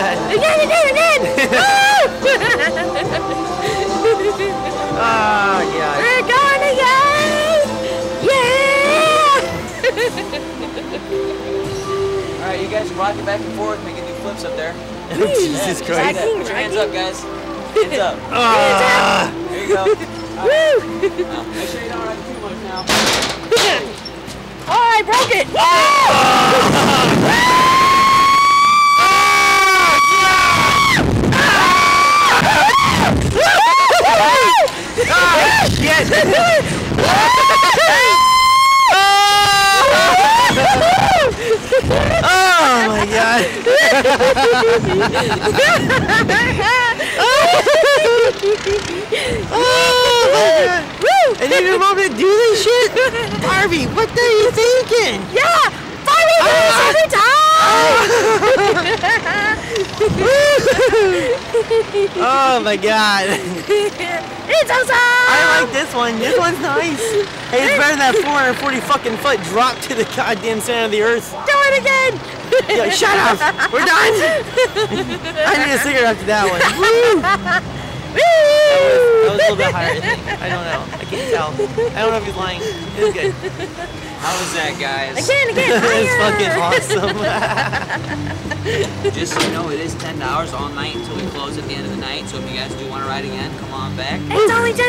god. oh god. We're going again. Yeah. All right, you guys rock it back and forth, making new flips up there. Oh, Jesus yeah, Christ. Put your hands up, guys. Hands up. Ah. Uh. Here you go. Woo! Right. Make sure you don't run too much now. oh, I broke it! Whoa! Oh my god. Oh my god. And you didn't want me to do this shit? Barbie, what are you thinking? Yeah! Barbie this every time! Ah! Oh my god. it's awesome! I like this one. This one's nice. Hey, it's better than that 440 fucking foot drop to the goddamn center of the earth. Do it again! Yo, shut up. We're done. I need a cigarette after that one. Woo. That was, that was a little bit higher, I think. I don't know. I can't tell. I don't know if he's lying. It was good. How was that, guys? Again, again, It's higher! fucking awesome. Just so you know, it is $10 all night until we close at the end of the night. So if you guys do want to ride again, come on back. It's only